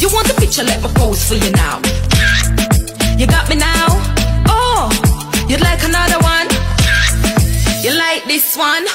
You want the picture, let me pose for you now. You got me now? Oh, you'd like another one? You like this one?